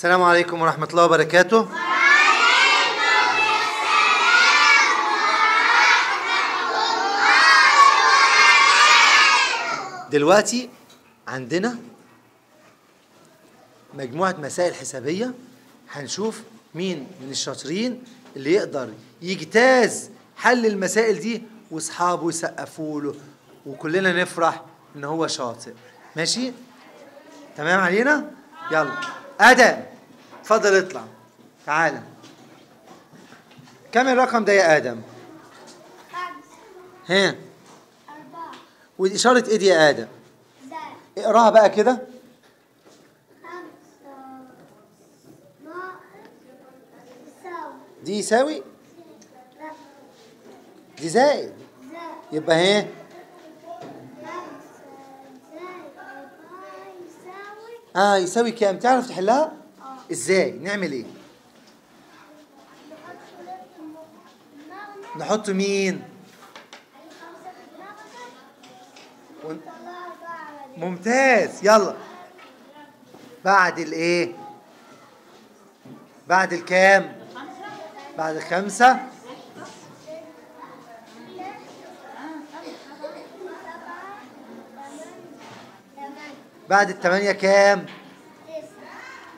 السلام عليكم ورحمة الله وبركاته. دلوقتي عندنا مجموعة مسائل حسابية. هنشوف مين من الشاطرين اللي يقدر يجتاز حل المسائل دي واصحابه يسقفوا له وكلنا نفرح إن هو شاطر. ماشي؟ تمام علينا؟ يلا. آدم. اتفضل اطلع. تعالى كم الرقم ده يا آدم؟ خمسة. ها؟ أربعة. وإشارة إيه دي يا آدم؟ زائد. اقراها بقى كده. دي يساوي؟ دي زائد. يبقى اهي خمسة زائد أربعة يساوي آه يساوي كام؟ تعرف تحلها؟ آه إزاي؟ نعمل إيه؟ نحط مين؟ ممتاز يلا بعد الإيه؟ بعد الكام؟ بعد الخمسة بعد التمانية كام؟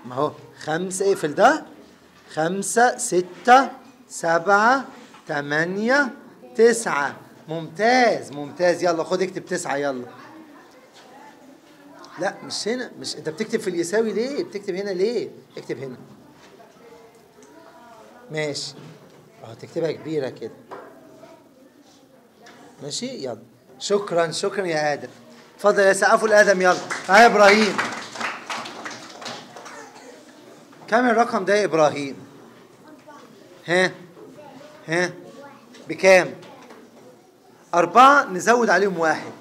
ما هو خمسة اقفل ده. خمسة ستة سبعة تمانية تسعة. ممتاز ممتاز. يلا خد اكتب تسعة يلا. لا مش هنا مش انت بتكتب في اليساوي ليه؟ بتكتب هنا ليه؟ اكتب هنا. ماشي. اهو تكتبها كبيرة كده. ماشي؟ يلا. شكرا شكرا يا آدم. اتفضل يا سقفوا لادم يلا. تعالى يا إبراهيم. كم الرقم ده يا إبراهيم؟ ها؟ ها؟ بكام؟ أربعة نزود عليهم واحد.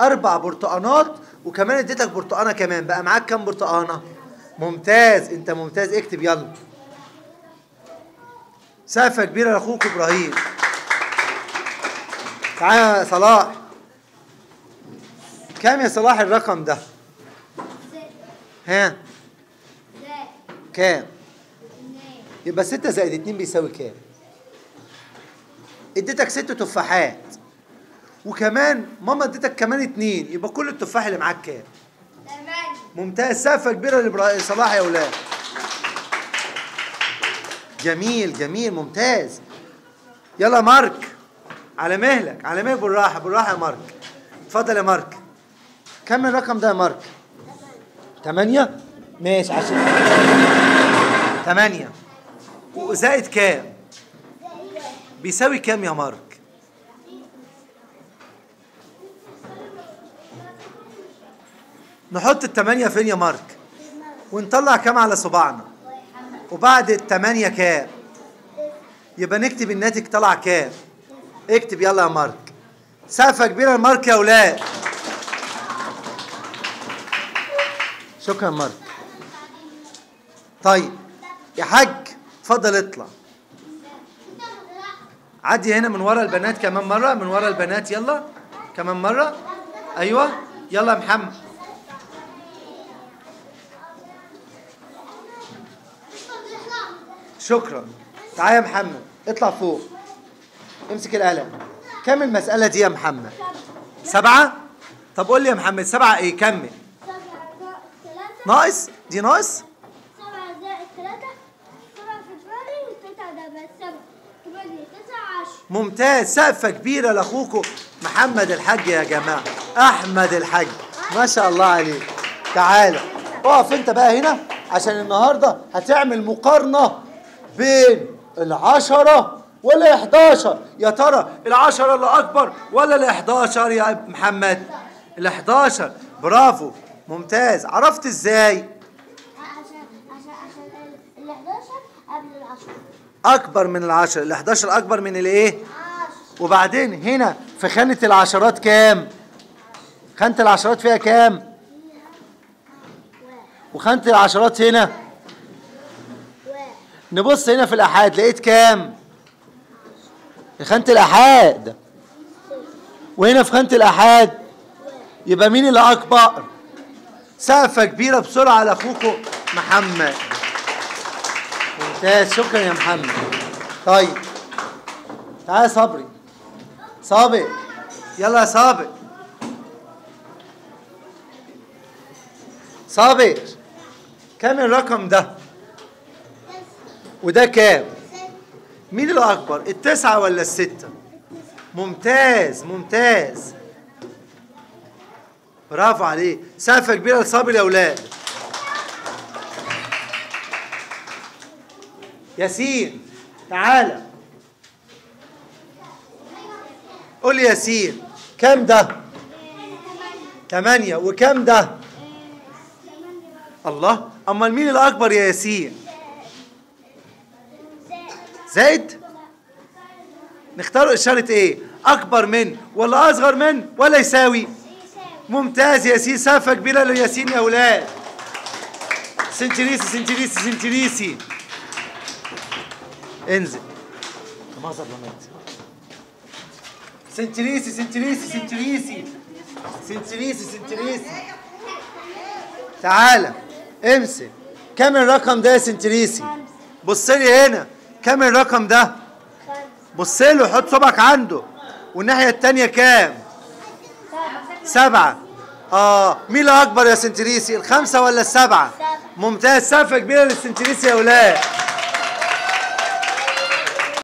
أربع برتقانات وكمان اديتك برتقانة كمان. بقى معاك كام برتقانة؟ ممتاز. أنت ممتاز. اكتب يلا. سقفة كبيرة لأخوك إبراهيم. تعالى يا صلاح. كام يا صلاح الرقم ده؟ ها؟ كام؟ يبقى ستة زائد اتنين بيساوي كام؟ اديتك ست تفاحات. وكمان ماما اديتك كمان اتنين يبقى كل التفاح اللي معاك كام؟ ممتاز. سقفة كبيرة لإبراهيم صلاح يا ولاد جميل جميل ممتاز. يلا مارك. على مهلك على مهلك بالراحة بالراحة يا مارك. اتفضل يا مارك. كم الرقم ده يا مارك؟ تمانية؟ ماشي عشان تمانية. وزائد كام؟ بيساوي كام يا مارك؟ نحط التمانية فين يا مارك؟ ونطلع كام على صباعنا؟ وبعد التمانية كام؟ يبقى نكتب الناتج طلع كام؟ اكتب يلا يا مارك. سقفة كبيرة لمارك يا أولاد. شكرا مارك. طيب يا حاج اتفضل اطلع. عدي هنا من ورا البنات كمان مرة من ورا البنات يلا. كمان مرة. أيوة. يلا يا محمد. شكرا. تعال يا محمد. اطلع فوق. امسك القلم. كم المسألة دي يا محمد؟ سبعة؟ طب قول لي يا محمد سبعة إيه؟ كمل. ناقص دي ناقص سبعة زائد ثلاثة سبعة في ثمانية وتسعة ده بس سبعة. ثمانية تسعة عشرة ممتاز. سقفة كبيرة لأخوكم. محمد الحاج يا جماعة. أحمد الحاج. ما شاء الله عليك. تعالى. اقف أنت بقى هنا عشان النهاردة هتعمل مقارنة بين العشرة ولا 11 يا ترى العشرة اللي أكبر ولا ال 11 يا محمد؟ ال 11 برافو. ممتاز. عرفت إزاي؟ عشان عشان عشان ال 11 قبل العشرة أكبر من العشرة ال 11 أكبر من الايه عشرة وبعدين هنا في خانة العشرات كام؟ خانة العشرات فيها كام؟ وخانة العشرات هنا؟ نبص هنا في الآحاد. لقيت كام؟ في خانة الآحاد. وهنا في خانة الآحاد. يبقى مين اللي أكبر؟ سقفة كبيرة بسرعة لأخوكم محمد. ممتاز. شكرا يا محمد. طيب. تعال يا صبري صابر. يلا يا صابر. صابر. كام الرقم ده؟ وده كام؟ مين الأكبر؟ التسعة ولا الستة؟ ممتاز. ممتاز. برافو عليه سقفة كبيرة لصابر يا ياسين تعالى قول ياسين كام ده؟ تمانية. وكام ده؟ الله أمال مين الأكبر يا ياسين؟ زايد نختار إشارة إيه؟ أكبر من ولا أصغر من ولا يساوي؟ ممتاز ياسين سقفة كبيرة لياسين يا أولاد سنتريسي سنتريسي سنتريسي انزل. مازر لميت سنتريسي سنتريسي سنتريسي سنتريسي سنتريسي تعالى امسك. كم الرقم ده يا سنتريسي بص لي هنا. كم الرقم ده؟ بص له حط صبعك عنده. والناحية التانية كام؟ سبعة. آه مين الأكبر يا سنتريسي؟ الخمسة ولا السبعة؟ سبعة. ممتاز سقفة كبيرة للسنتريسي يا أولاد